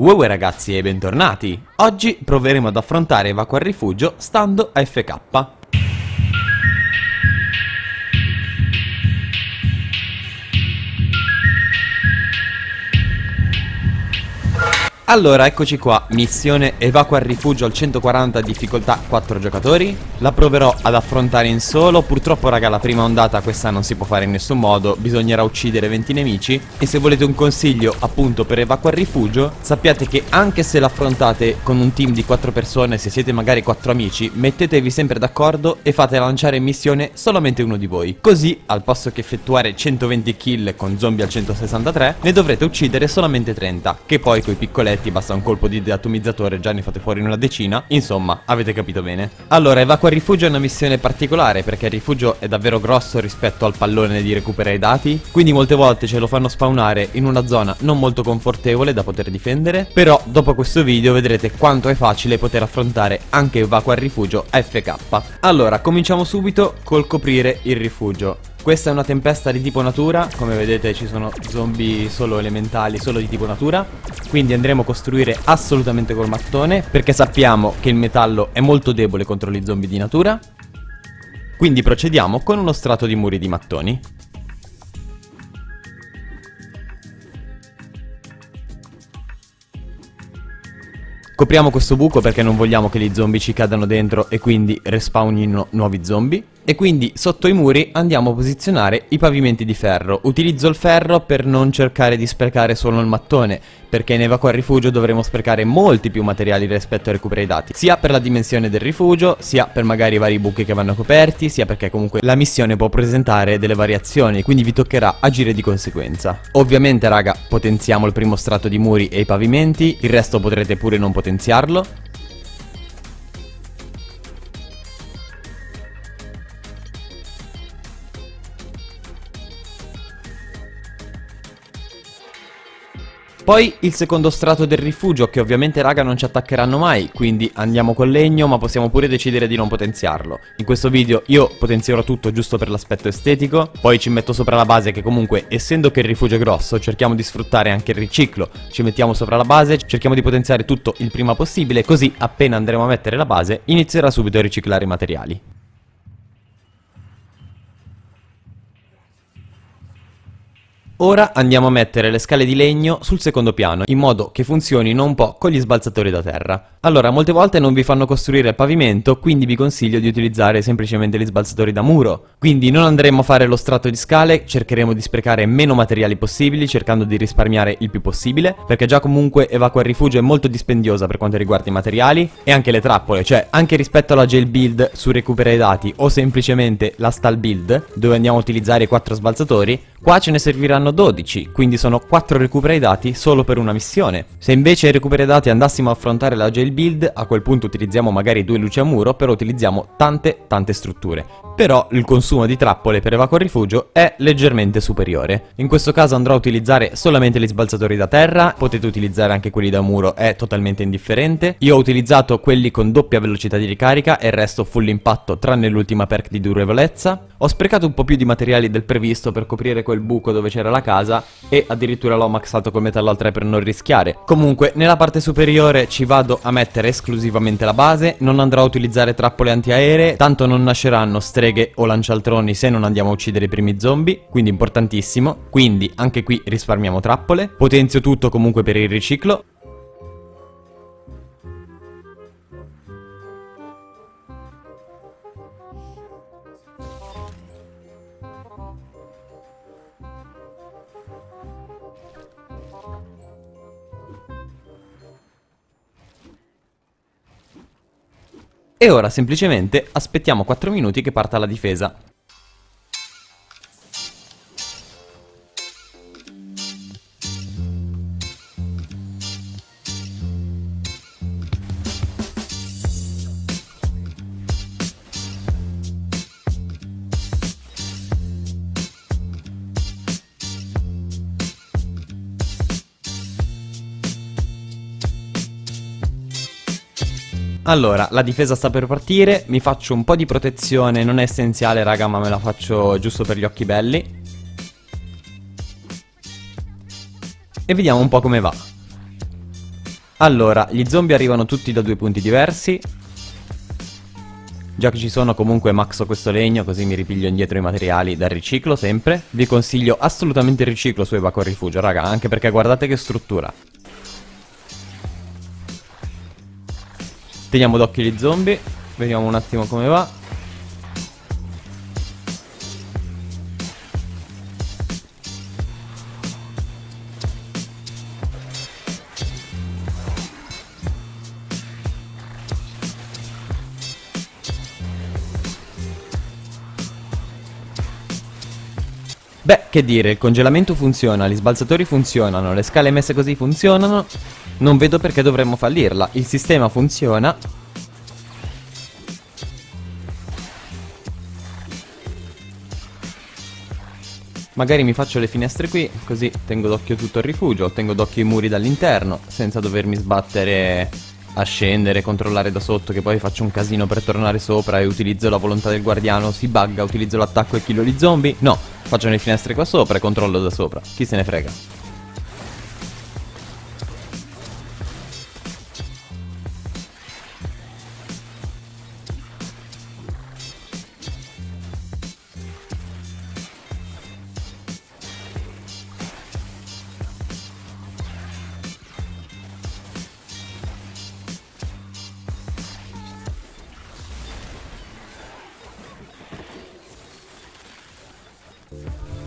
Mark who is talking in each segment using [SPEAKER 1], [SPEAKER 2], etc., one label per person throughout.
[SPEAKER 1] Uè ragazzi e bentornati! Oggi proveremo ad affrontare Evacuo al Rifugio stando a Allora, eccoci qua, missione evacua al rifugio al 140 difficoltà 4 giocatori. La proverò ad affrontare in solo, purtroppo raga la prima ondata questa non si può fare in nessun modo. Bisognerà uccidere 20 nemici. E se volete un consiglio appunto per evacua al rifugio Sappiate che anche se l'affrontate con un team di 4 persone, se siete magari 4 amici Mettetevi sempre d'accordo e fate lanciare in missione solamente uno di voi. Così, al posto che effettuare 120 kill con zombie al 163 Ne dovrete uccidere solamente 30 Che poi coi piccoletti pezzetti, basta un colpo di atomizzatore, già ne fate fuori una decina. Insomma, avete capito bene. Allora, Evacua il rifugio è una missione particolare perché il rifugio è davvero grosso rispetto al pallone di recuperare i dati, quindi molte volte ce lo fanno spawnare in una zona non molto confortevole da poter difendere, però dopo questo video vedrete quanto è facile poter affrontare anche Evacua il rifugio FK. Allora, cominciamo subito col coprire il rifugio. Questa è una tempesta di tipo natura, come vedete ci sono zombie solo elementali, solo di tipo natura. Quindi andremo a costruire assolutamente col mattone Perché sappiamo che il metallo è molto debole contro gli zombie di natura. Quindi procediamo con uno strato di muri di mattoni. Copriamo questo buco perché non vogliamo che gli zombie ci cadano dentro e quindi respawnino nuovi zombie e quindi sotto i muri andiamo a posizionare i pavimenti di ferro. Utilizzo il ferro per non cercare di sprecare solo il mattone, perché in Evacuare Rifugio dovremo sprecare molti più materiali rispetto a recuperare i dati, sia per la dimensione del rifugio, sia per magari i vari buchi che vanno coperti, sia perché comunque la missione può presentare delle variazioni, quindi vi toccherà agire di conseguenza. Ovviamente raga, potenziamo il primo strato di muri e i pavimenti, il resto potrete pure non potenziarlo, Poi il secondo strato del rifugio che ovviamente raga non ci attaccheranno mai Quindi andiamo col legno ma possiamo pure decidere di non potenziarlo. In questo video io potenzierò tutto giusto per l'aspetto estetico Poi ci metto sopra la base che comunque essendo che il rifugio è grosso cerchiamo di sfruttare anche il riciclo. Ci mettiamo sopra la base, cerchiamo di potenziare tutto il prima possibile Così appena andremo a mettere la base inizierà subito a riciclare i materiali Ora andiamo a mettere le scale di legno sul secondo piano, in modo che funzionino un po' con gli sbalzatori da terra. Allora, molte volte non vi fanno costruire il pavimento, quindi vi consiglio di utilizzare semplicemente gli sbalzatori da muro. Quindi non andremo a fare lo strato di scale, cercheremo di sprecare meno materiali possibili, cercando di risparmiare il più possibile, perché già comunque Evacua il Rifugio è molto dispendiosa per quanto riguarda i materiali, e anche le trappole, cioè anche rispetto alla jail build su recupera i dati, o semplicemente la stall build, dove andiamo a utilizzare i quattro sbalzatori, Qua ce ne serviranno 12, quindi sono 4 recuperi dati solo per una missione. Se invece ai recuperi dati andassimo a affrontare la jail build, a quel punto utilizziamo magari due luci a muro, però utilizziamo tante tante strutture. Però il consumo di trappole per evacuare rifugio è leggermente superiore. In questo caso andrò a utilizzare solamente gli sbalzatori da terra, potete utilizzare anche quelli da muro, è totalmente indifferente. Io ho utilizzato quelli con doppia velocità di ricarica e il resto full impatto tranne l'ultima perk di durevolezza. Ho sprecato un po' più di materiali del previsto per coprire quel buco dove c'era la casa e addirittura l'ho maxato con metallo al 3 per non rischiare. Comunque, nella parte superiore ci vado a mettere esclusivamente la base, non andrò a utilizzare trappole antiaeree, tanto non nasceranno streghe o lancialtroni se non andiamo a uccidere i primi zombie, quindi importantissimo. Quindi anche qui risparmiamo trappole, potenzio tutto comunque per il riciclo E ora semplicemente aspettiamo 4 minuti che parta la difesa. Allora, la difesa sta per partire, mi faccio un po' di protezione, non è essenziale raga ma me la faccio giusto per gli occhi belli E vediamo un po' come va Allora, gli zombie arrivano tutti da due punti diversi. Già che ci sono comunque maxo questo legno così mi ripiglio indietro i materiali dal riciclo sempre. Vi consiglio assolutamente il riciclo su Evaco Rifugio, raga, anche perché guardate che struttura. Teniamo d'occhio gli zombie, vediamo un attimo come va. Beh, che dire, il congelamento funziona, gli sbalzatori funzionano, le scale messe così funzionano. Non vedo perché dovremmo fallirla. Il sistema funziona. Magari mi faccio le finestre qui, così tengo d'occhio tutto il rifugio, tengo d'occhio i muri dall'interno, senza dovermi sbattere a scendere, controllare da sotto, che poi faccio un casino per tornare sopra e utilizzo la volontà del guardiano, si bugga, utilizzo l'attacco e killo gli zombie. No, faccio le finestre qua sopra e controllo da sopra. Chi se ne frega.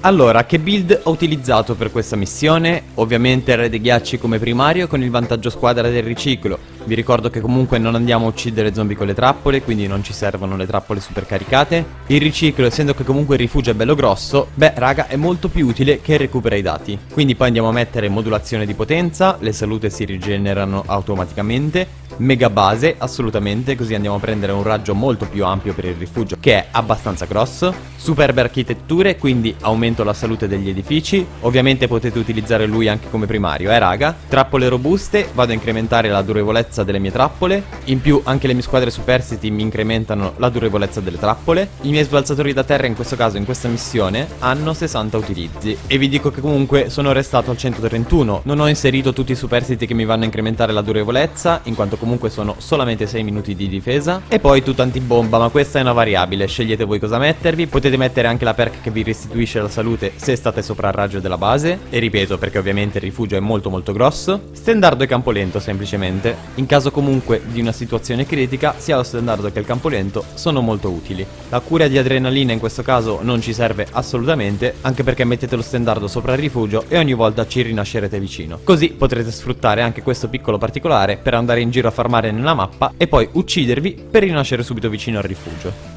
[SPEAKER 1] Allora, che build ho utilizzato per questa missione? Ovviamente Re dei Ghiacci come primario con il vantaggio squadra del riciclo. Vi ricordo che comunque non andiamo a uccidere zombie con le trappole, quindi non ci servono le trappole super caricate. Il riciclo, essendo che comunque il rifugio è bello grosso, beh raga è molto più utile che recupera i dati. Quindi poi andiamo a mettere modulazione di potenza, le salute si rigenerano automaticamente mega base, assolutamente, così andiamo a prendere un raggio molto più ampio per il rifugio, che è abbastanza grosso. Superbe architetture, quindi aumento la salute degli edifici. Ovviamente potete utilizzare lui anche come primario, eh raga. Trappole robuste, vado a incrementare la durevolezza delle mie trappole. In più anche le mie squadre superstiti mi incrementano la durevolezza delle trappole. I miei sbalzatori da terra in questo caso, in questa missione, hanno 60 utilizzi. E vi dico che comunque sono restato al 131. Non ho inserito tutti i superstiti che mi vanno a incrementare la durevolezza, in quanto comunque sono solamente 6 minuti di difesa. E poi tutto antibomba, ma questa è una variabile, scegliete voi cosa mettervi. Potete mettere anche la perk che vi restituisce la salute se state sopra il raggio della base. E ripeto, perché ovviamente il rifugio è molto molto grosso. Stendardo e campo lento semplicemente. In caso comunque di una situazione critica, sia lo stendardo che il campo lento sono molto utili. La cura di adrenalina in questo caso non ci serve assolutamente, anche perché mettete lo stendardo sopra il rifugio e ogni volta ci rinascerete vicino. Così potrete sfruttare anche questo piccolo particolare per andare in giro a farmare nella mappa e poi uccidervi per rinascere subito vicino al rifugio.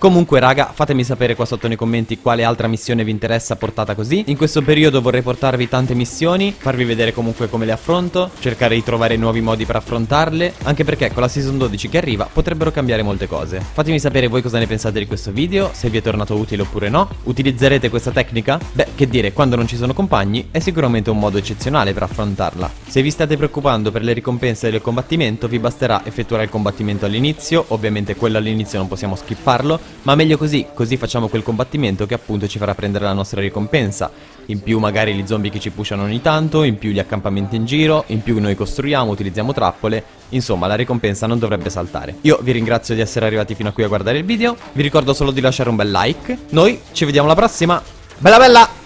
[SPEAKER 1] Comunque raga, fatemi sapere qua sotto nei commenti quale altra missione vi interessa portata così. In questo periodo vorrei portarvi tante missioni, farvi vedere comunque come le affronto, cercare di trovare nuovi modi per affrontarle, anche perché con la season 12 che arriva potrebbero cambiare molte cose. Fatemi sapere voi cosa ne pensate di questo video, se vi è tornato utile oppure no. Utilizzerete questa tecnica? Beh, che dire, quando non ci sono compagni è sicuramente un modo eccezionale per affrontarla. Se vi state preoccupando per le ricompense del combattimento, vi basterà effettuare il combattimento all'inizio, ovviamente quello all'inizio non possiamo skipparlo, ma meglio così, così facciamo quel combattimento che appunto ci farà prendere la nostra ricompensa. In più magari gli zombie che ci pushano ogni tanto, in più gli accampamenti in giro, in più noi costruiamo, utilizziamo trappole, insomma la ricompensa non dovrebbe saltare. Io vi ringrazio di essere arrivati fino a qui a guardare il video, vi ricordo solo di lasciare un bel like, noi ci vediamo alla prossima, bella bella!